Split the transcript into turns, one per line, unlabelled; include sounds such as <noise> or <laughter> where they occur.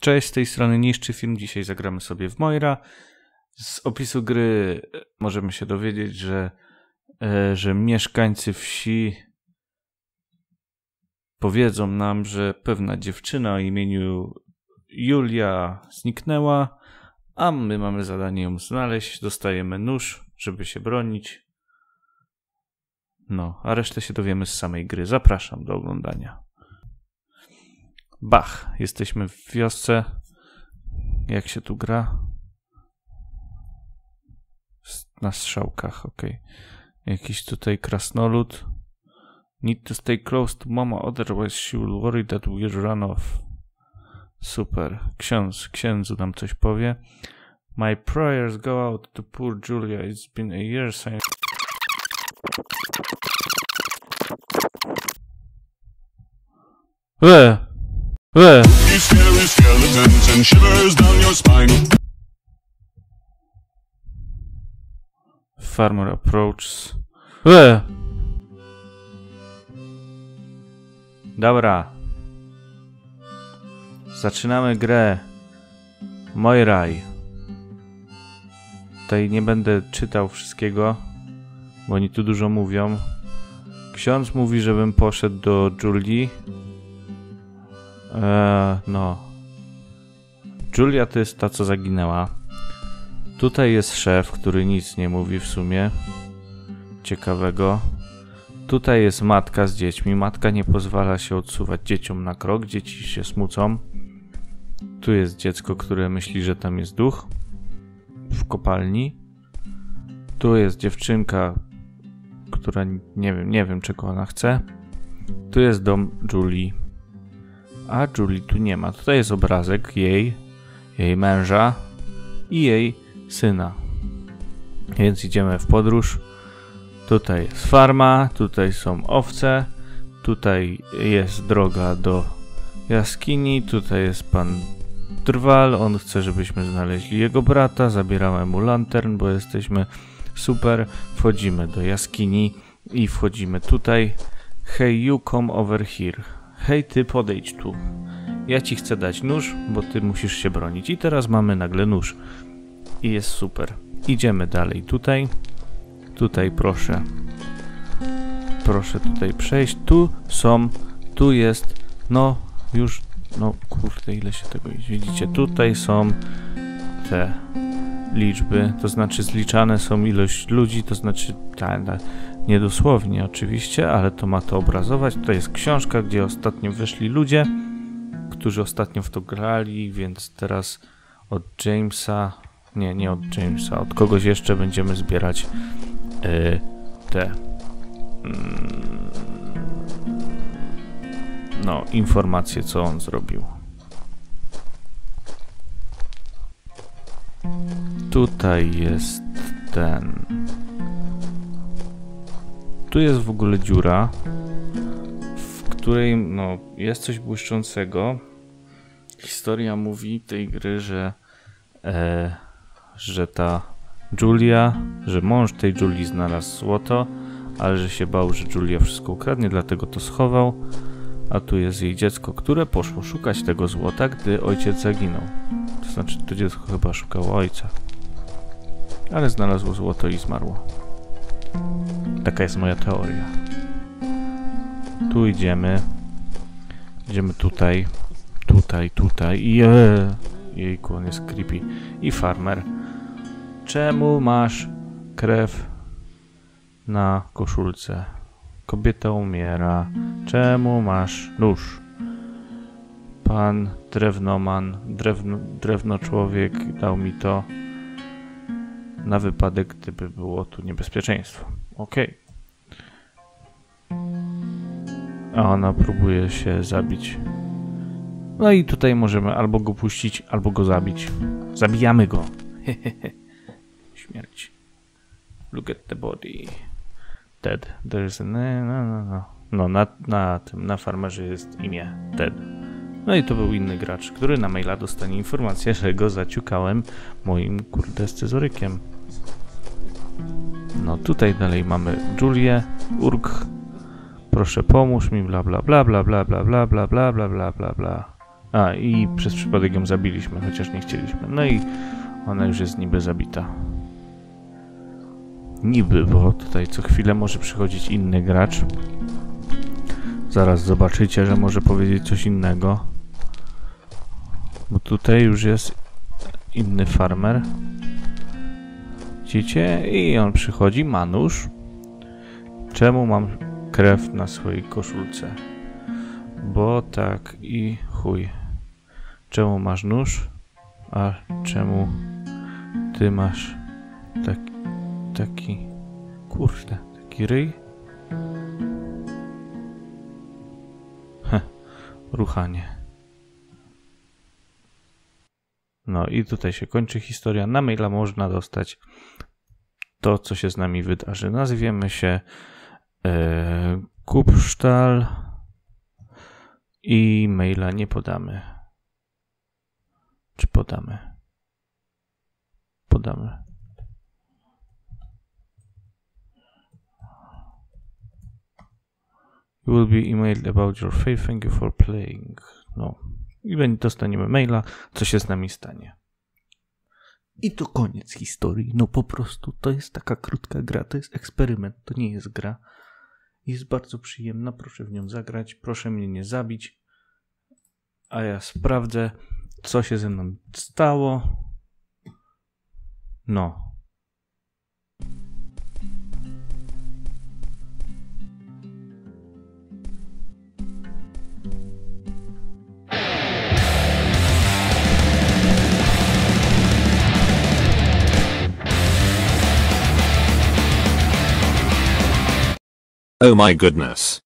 Cześć, z tej strony Niszczy Film. Dzisiaj zagramy sobie w Moira. Z opisu gry e, możemy się dowiedzieć, że, e, że mieszkańcy wsi powiedzą nam, że pewna dziewczyna o imieniu Julia zniknęła, a my mamy zadanie ją znaleźć. Dostajemy nóż, żeby się bronić. No, a resztę się dowiemy z samej gry. Zapraszam do oglądania. Bach, jesteśmy w wiosce. Jak się tu gra? Na strzałkach, ok. Jakiś tutaj krasnolud. Need to stay close to mama, otherwise she will worry that we'll run off. Super. Ksiądz, księdzu nam coś powie. My prayers go out to poor Julia. It's been a year since... E! Farmer approaches. E! Dobra. Zaczynamy grę. Mój raj. Tutaj nie będę czytał wszystkiego, bo oni tu dużo mówią. Ksiądz mówi, żebym poszedł do Julii. Eee, no. Julia to jest ta, co zaginęła. Tutaj jest szef, który nic nie mówi w sumie. Ciekawego. Tutaj jest matka z dziećmi. Matka nie pozwala się odsuwać dzieciom na krok. Dzieci się smucą. Tu jest dziecko, które myśli, że tam jest duch. W kopalni. Tu jest dziewczynka, która nie wiem, nie wiem czego ona chce. Tu jest dom Julii. A Julie tu nie ma. Tutaj jest obrazek jej, jej męża i jej syna. Więc idziemy w podróż. Tutaj jest farma, tutaj są owce, tutaj jest droga do jaskini, tutaj jest pan Drwal, on chce, żebyśmy znaleźli jego brata, zabieramy mu lantern, bo jesteśmy super. Wchodzimy do jaskini i wchodzimy tutaj. Hey you come over here. Hej ty podejdź tu. Ja ci chcę dać nóż, bo ty musisz się bronić. I teraz mamy nagle nóż. I jest super. Idziemy dalej tutaj. Tutaj proszę. Proszę tutaj przejść. Tu są, tu jest, no już, no kurde, ile się tego idzie. Widzicie, tutaj są te liczby, to znaczy zliczane są ilość ludzi, to znaczy ta, ta, nie dosłownie oczywiście, ale to ma to obrazować. To jest książka, gdzie ostatnio wyszli ludzie, którzy ostatnio w to grali, więc teraz od Jamesa, nie, nie od Jamesa, od kogoś jeszcze będziemy zbierać yy, te mm, no, informacje, co on zrobił. Tutaj jest ten. Tu jest w ogóle dziura, w której no, jest coś błyszczącego. Historia mówi tej gry, że, e, że ta Julia, że mąż tej Julii znalazł złoto, ale że się bał, że Julia wszystko ukradnie, dlatego to schował. A tu jest jej dziecko, które poszło szukać tego złota, gdy ojciec zaginął. To znaczy, to dziecko chyba szukało ojca. Ale znalazło złoto i zmarło. Taka jest moja teoria. Tu idziemy. Idziemy tutaj. Tutaj, tutaj. I je, jejku, on jest creepy. I farmer. Czemu masz krew na koszulce? Kobieta umiera. Czemu masz nóż? Pan drewnoman, drewno, drewno człowiek dał mi to na wypadek, gdyby było tu niebezpieczeństwo. Ok. A ona próbuje się zabić. No i tutaj możemy albo go puścić, albo go zabić. Zabijamy go. <laughs> Śmierć. Look at the body. Dead. There's. No, no, no. No, na, na tym, na farmerze jest imię Dead. No i to był inny gracz, który na maila dostanie informację, że go zaciukałem moim kurde scyzorykiem. No tutaj dalej mamy Julię, Urk, proszę pomóż mi, bla bla bla bla bla bla bla bla bla bla bla bla bla. A, i przez przypadek ją zabiliśmy, chociaż nie chcieliśmy. No i ona już jest niby zabita. Niby, bo tutaj co chwilę może przychodzić inny gracz. Zaraz zobaczycie, że może powiedzieć coś innego. Bo tutaj już jest inny farmer. Widzicie? I on przychodzi, ma nóż. Czemu mam krew na swojej koszulce? Bo tak i chuj. Czemu masz nóż? A czemu ty masz taki, taki, kurde, taki ryj? Heh, ruchanie. No i tutaj się kończy historia. Na maila można dostać to, co się z nami wydarzy. Nazwiemy się e, Kupsztal i maila nie podamy. Czy podamy? Podamy. You will be emailed about your faith. Thank you for playing. No. I dostaniemy maila, co się z nami stanie. I to koniec historii. No po prostu to jest taka krótka gra, to jest eksperyment, to nie jest gra. Jest bardzo przyjemna, proszę w nią zagrać, proszę mnie nie zabić. A ja sprawdzę, co się ze mną stało. No.
Oh my goodness.